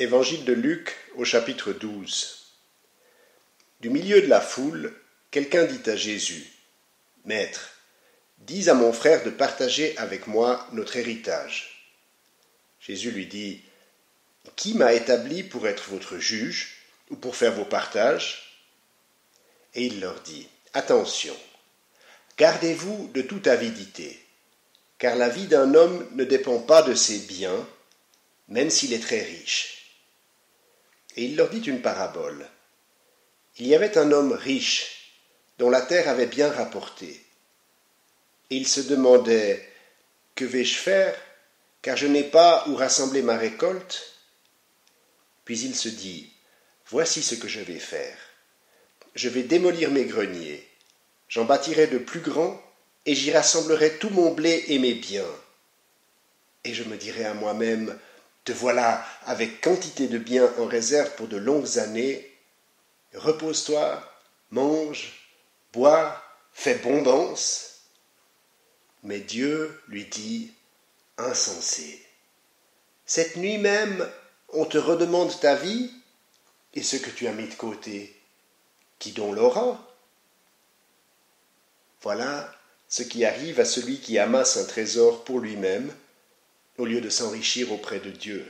Évangile de Luc au chapitre 12 Du milieu de la foule, quelqu'un dit à Jésus, Maître, dis à mon frère de partager avec moi notre héritage. Jésus lui dit, Qui m'a établi pour être votre juge ou pour faire vos partages? Et il leur dit, Attention, gardez-vous de toute avidité, car la vie d'un homme ne dépend pas de ses biens, même s'il est très riche et il leur dit une parabole. Il y avait un homme riche, dont la terre avait bien rapporté. Et il se demandait Que vais-je faire, car je n'ai pas où rassembler ma récolte? Puis il se dit Voici ce que je vais faire. Je vais démolir mes greniers, j'en bâtirai de plus grands, et j'y rassemblerai tout mon blé et mes biens. Et je me dirai à moi-même te voilà avec quantité de biens en réserve pour de longues années. Repose-toi, mange, bois, fais bon danse. Mais Dieu lui dit, insensé, cette nuit même, on te redemande ta vie et ce que tu as mis de côté. Qui donc l'aura Voilà ce qui arrive à celui qui amasse un trésor pour lui-même au lieu de s'enrichir auprès de Dieu.